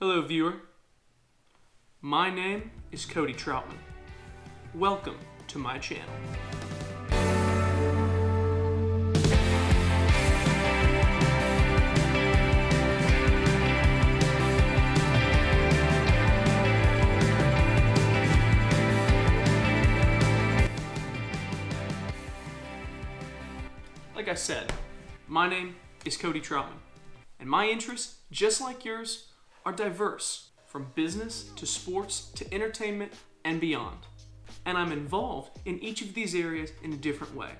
Hello, viewer. My name is Cody Troutman. Welcome to my channel. Like I said, my name is Cody Troutman, and my interests, just like yours, are diverse from business to sports to entertainment and beyond. And I'm involved in each of these areas in a different way.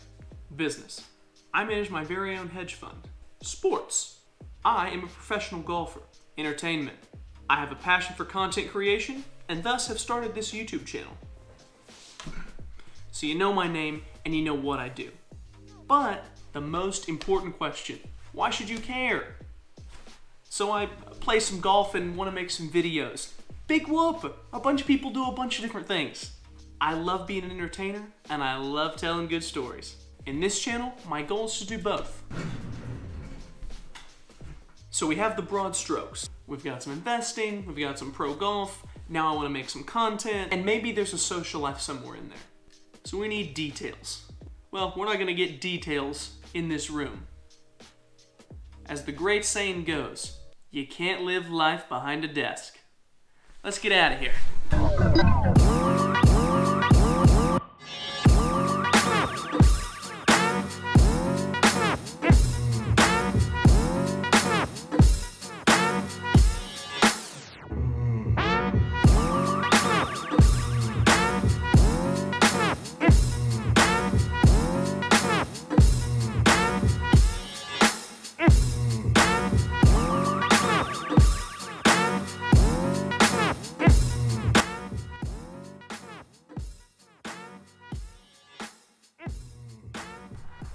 Business. I manage my very own hedge fund. Sports. I am a professional golfer. Entertainment. I have a passion for content creation and thus have started this YouTube channel. So you know my name and you know what I do. But the most important question, why should you care? So I play some golf and want to make some videos. Big whoop! A bunch of people do a bunch of different things. I love being an entertainer and I love telling good stories. In this channel, my goal is to do both. So we have the broad strokes. We've got some investing, we've got some pro golf, now I want to make some content, and maybe there's a social life somewhere in there. So we need details. Well, we're not going to get details in this room. As the great saying goes, you can't live life behind a desk. Let's get out of here.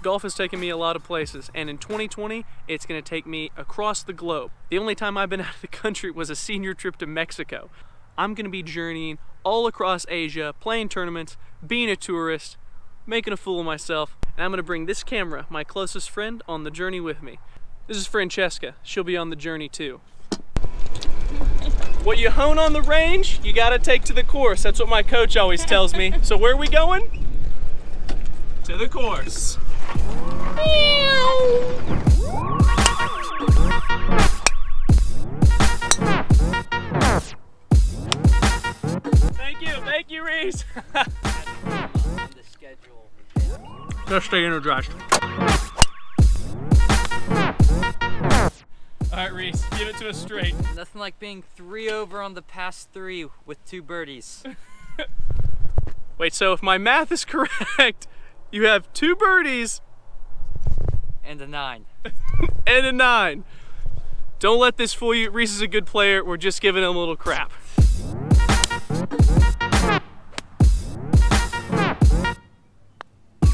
Golf has taken me a lot of places, and in 2020, it's going to take me across the globe. The only time I've been out of the country was a senior trip to Mexico. I'm going to be journeying all across Asia, playing tournaments, being a tourist, making a fool of myself, and I'm going to bring this camera, my closest friend, on the journey with me. This is Francesca. She'll be on the journey too. What you hone on the range, you got to take to the course. That's what my coach always tells me. So where are we going? To the course. Thank you, thank you, Reese. Just stay energized. All right, Reese, give it to us straight. Nothing like being three over on the past three with two birdies. Wait, so if my math is correct, you have two birdies and a nine. and a nine. Don't let this fool you. Reese is a good player. We're just giving him a little crap.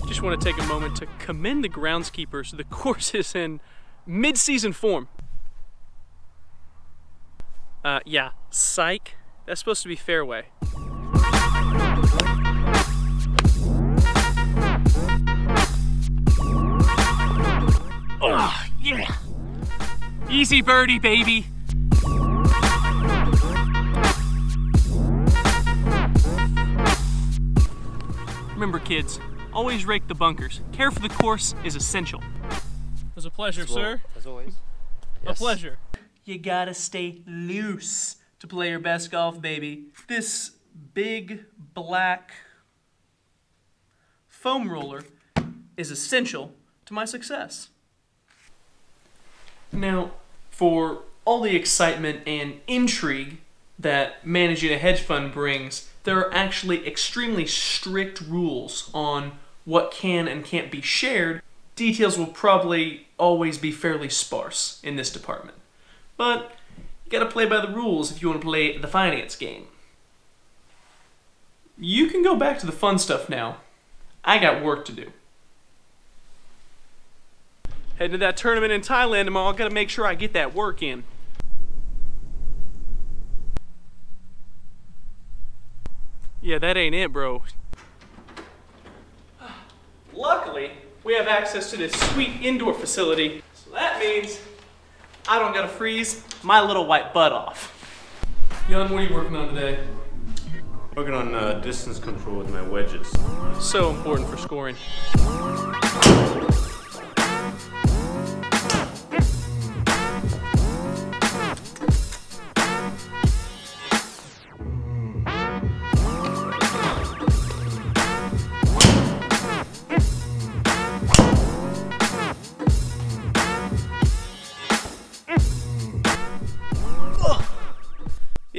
Just want to take a moment to commend the groundskeepers. The course is in mid-season form. Uh, yeah, psych. That's supposed to be fairway. Easy birdie, baby. Remember, kids, always rake the bunkers. Care for the course is essential. It was a pleasure, Well, sir. As always. A pleasure. You gotta stay loose to play your best golf, baby. This big black foam roller is essential to my success. Now, for all the excitement and intrigue that managing a hedge fund brings, there are actually extremely strict rules on what can and can't be shared. Details will probably always be fairly sparse in this department. But you gotta play by the rules if you want to play the finance game. You can go back to the fun stuff now. I got work to do. Heading to that tournament in Thailand tomorrow, I gotta make sure I get that work in. Yeah, that ain't it, bro. Luckily, we have access to this sweet indoor facility, so that means I don't gotta freeze my little white butt off. Jan, what are you working on today? Working on uh, distance control with my wedges. So important for scoring.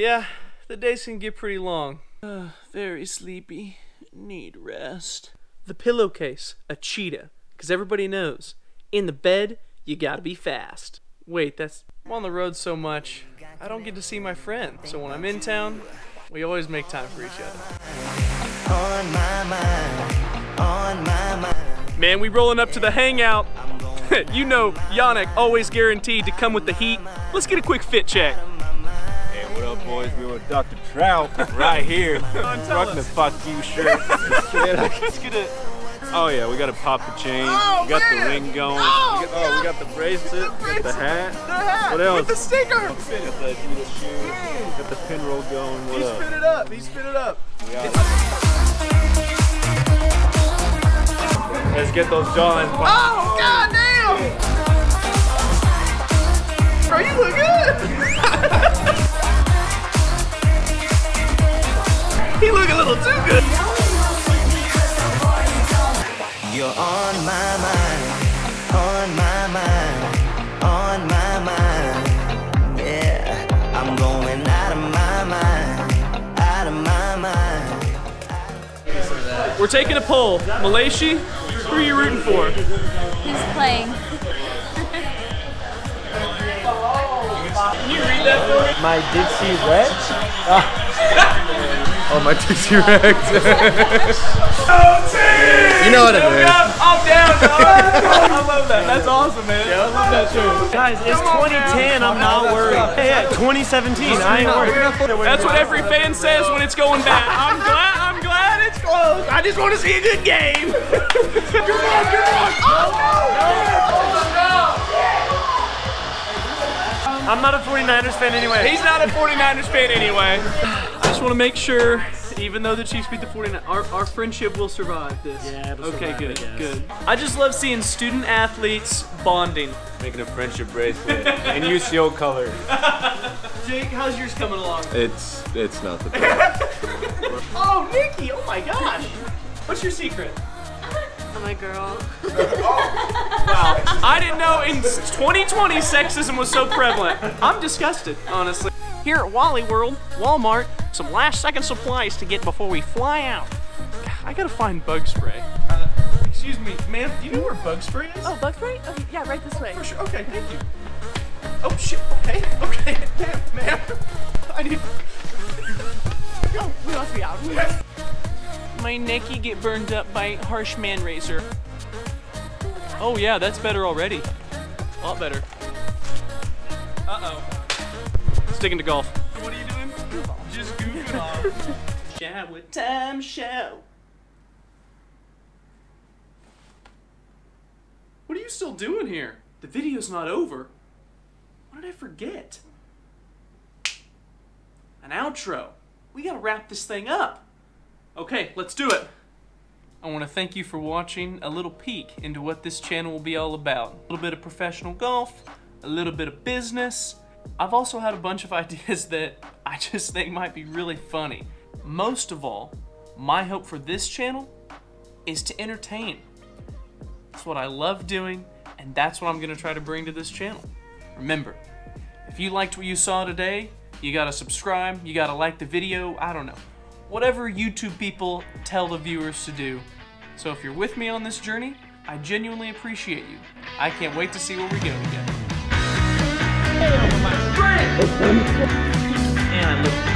Yeah, the days can get pretty long. Uh, very sleepy. Need rest. The pillowcase, a cheetah. Because everybody knows, in the bed, you gotta be fast. Wait, that's. I'm on the road so much, I don't get to see my friend. So when I'm in town, we always make time for each other. on my mind, on my mind. Man, we rolling up to the hangout. you know, Yannick always guaranteed to come with the heat. Let's get a quick fit check. Hey, what up, boys? We with Dr. Trout right here. tell Rocking the fuck you shirt. Let's get a. oh yeah, we gotta pop the chain. Oh, we got the ring going. Oh, we, got, oh, we got the bracelet. The, got the hat. What else? With the sticker. got the Adidas shoes. Mm. Got the pin roll going. What up? it up. He spit it up. We. Let's get those jawlines. Oh, god damn! Bro, you look good! He look a little too good. You're on my mind, on my mind, on my mind. Yeah, I'm going out of my mind, out of my mind. We're taking a poll. Malashi, who are you rooting for? Who's playing? Can you read that for me? My Dixie Rex? Ah. Oh, my Dixie Rex. you know what it is. I'm down, dog. I love that. That's awesome, man. Yeah, I love that too. Guys, it's 2010. I'm not worried. Hey, yeah, 2017. I ain't worried. That's what every fan says when it's going bad. I'm glad. I'm glad it's close. I just want to see a good game. come on, come on. Oh, I'm not a 49ers fan anyway. He's not a 49ers fan anyway. I just want to make sure, even though the Chiefs beat the 49ers, our, our friendship will survive this. Yeah, it'll Okay, survive, good, I guess. good. I just love seeing student athletes bonding. Making a friendship bracelet in UCO colors. Jake, how's yours coming along? It's it's not the best. Oh, Nikki! Oh my gosh! What's your secret? I'm a girl. Oh, wow. I didn't know in 2020 sexism was so prevalent. I'm disgusted, honestly. Here at Wally World, Walmart, some last second supplies to get before we fly out. I gotta find bug spray. Uh, excuse me, ma'am, do you know where bug spray is? Oh, bug spray? Okay, yeah, right this way. For sure. Okay, thank you. Oh shit. Okay. Okay. Damn, ma'am. I need. Oh, we must be out. My necky get burned up by harsh man razor. Oh yeah, that's better already. A lot better. Uh oh. Sticking to golf. What are you doing? Just goofing off. Shower time show. What are you still doing here? The video's not over. What did I forget? An outro. We gotta wrap this thing up. Okay, let's do it. I want to thank you for watching a little peek into what this channel will be all about. A little bit of professional golf, a little bit of business. I've also had a bunch of ideas that I just think might be really funny. Most of all, my hope for this channel is to entertain. That's what I love doing, and that's what I'm going to try to bring to this channel. Remember, if you liked what you saw today, you gotta subscribe, you gotta like the video, I don't know. Whatever YouTube people tell the viewers to do. So if you're with me on this journey, I genuinely appreciate you. I can't wait to see where we go together. And I look